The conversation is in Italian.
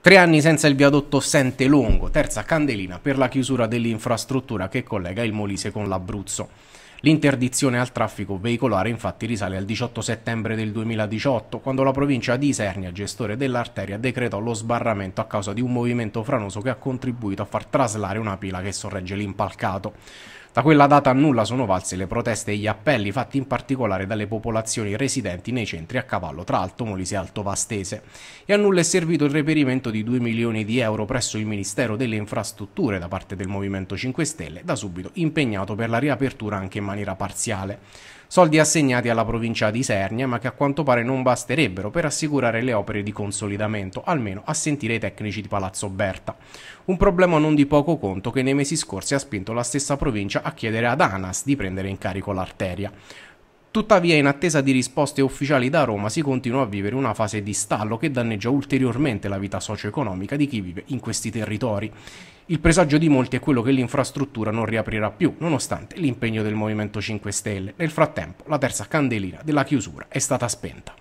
Tre anni senza il viadotto Sente Longo, terza candelina per la chiusura dell'infrastruttura che collega il Molise con l'Abruzzo. L'interdizione al traffico veicolare infatti risale al 18 settembre del 2018, quando la provincia di Isernia, gestore dell'arteria, decretò lo sbarramento a causa di un movimento franoso che ha contribuito a far traslare una pila che sorregge l'impalcato. Da quella data a nulla sono valse le proteste e gli appelli fatti in particolare dalle popolazioni residenti nei centri a cavallo tra Alto Molise e Alto Vastese. E a nulla è servito il reperimento di 2 milioni di euro presso il Ministero delle Infrastrutture da parte del Movimento 5 Stelle, da subito impegnato per la riapertura anche in maniera parziale soldi assegnati alla provincia di Isernia ma che a quanto pare non basterebbero per assicurare le opere di consolidamento, almeno a sentire i tecnici di Palazzo Berta. Un problema non di poco conto che nei mesi scorsi ha spinto la stessa provincia a chiedere ad ANAS di prendere in carico l'arteria. Tuttavia, in attesa di risposte ufficiali da Roma, si continua a vivere una fase di stallo che danneggia ulteriormente la vita socio-economica di chi vive in questi territori. Il presagio di molti è quello che l'infrastruttura non riaprirà più, nonostante l'impegno del Movimento 5 Stelle. Nel frattempo, la terza candelina della chiusura è stata spenta.